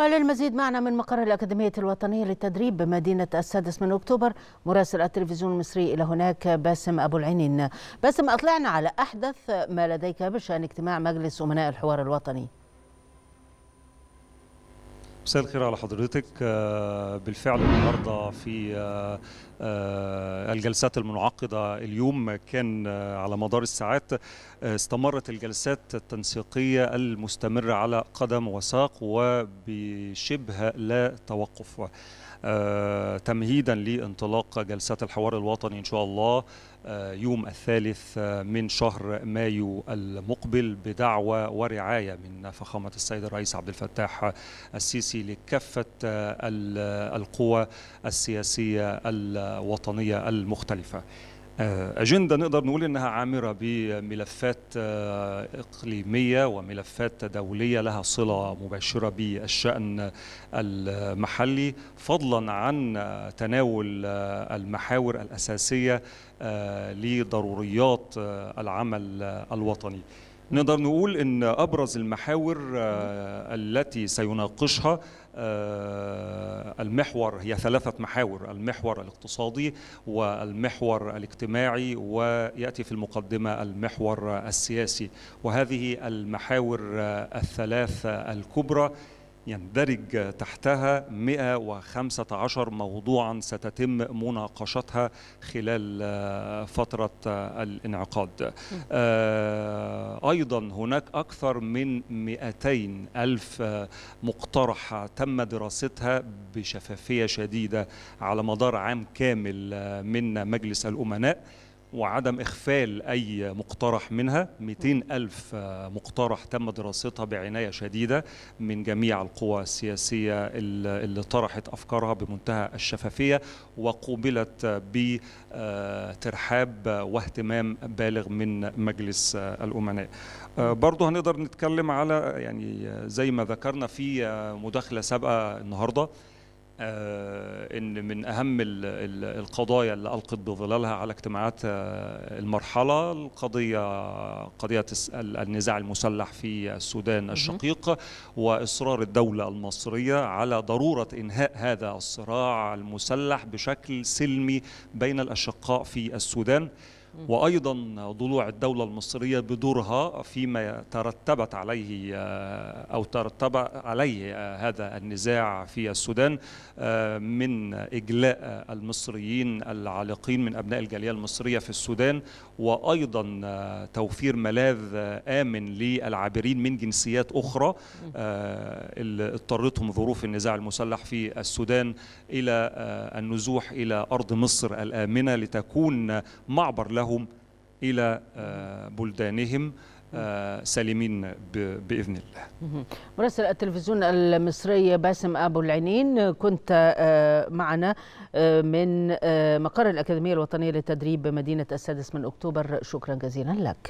وللمزيد معنا من مقر الأكاديمية الوطنية للتدريب بمدينة السادس من أكتوبر مراسل التلفزيون المصري إلى هناك باسم أبو العينين باسم أطلعنا على أحدث ما لديك بشأن اجتماع مجلس أمناء الحوار الوطني. مساء الخير على حضرتك. بالفعل النهارده في الجلسات المنعقدة اليوم كان على مدار الساعات استمرت الجلسات التنسيقية المستمره على قدم وساق وبشبه لا توقف. تمهيدا لانطلاق جلسات الحوار الوطني إن شاء الله. يوم الثالث من شهر مايو المقبل بدعوة ورعاية من فخامة السيد الرئيس عبد الفتاح السيسي لكافة القوى السياسية الوطنية المختلفة. أجندة نقدر نقول إنها عامرة بملفات إقليمية وملفات دولية لها صلة مباشرة بالشأن المحلي فضلا عن تناول المحاور الأساسية لضروريات العمل الوطني. نقدر نقول إن أبرز المحاور التي سيناقشها المحور هي ثلاثة محاور المحور الاقتصادي والمحور الاجتماعي ويأتي في المقدمة المحور السياسي. وهذه المحاور الثلاث الكبرى يندرج تحتها 115 موضوعا ستتم مناقشتها خلال فترة الانعقاد. أيضا هناك أكثر من 200 ألف مقترح تم دراستها بشفافية شديدة على مدار عام كامل من مجلس الأمناء. وعدم إخفال أي مقترح منها. 200 ألف مقترح تم دراستها بعناية شديدة من جميع القوى السياسية اللي طرحت أفكارها بمنتهى الشفافية وقوبلت بترحاب واهتمام بالغ من مجلس الأمناء. برضه هنقدر نتكلم على يعني زي ما ذكرنا في مداخلة سابقة النهارده إن من أهم القضايا اللي ألقت بظلالها على اجتماعات المرحلة القضية قضية النزاع المسلح في السودان الشقيق وإصرار الدولة المصرية على ضرورة إنهاء هذا الصراع المسلح بشكل سلمي بين الأشقاء في السودان. وأيضا ضلوع الدولة المصرية بدورها فيما ترتبت عليه أو ترتب عليه هذا النزاع في السودان من إجلاء المصريين العالقين من أبناء الجالية المصرية في السودان وأيضا توفير ملاذ آمن للعابرين من جنسيات أخرى اللي اضطرتهم ظروف النزاع المسلح في السودان إلى النزوح إلى أرض مصر الآمنة لتكون معبر لهم إلى بلدانهم سالمين بإذن الله. مراسل التلفزيون المصري باسم أبو العينين كنت معنا من مقر الأكاديمية الوطنية للتدريب بمدينه السادس من أكتوبر شكرا جزيلا لك.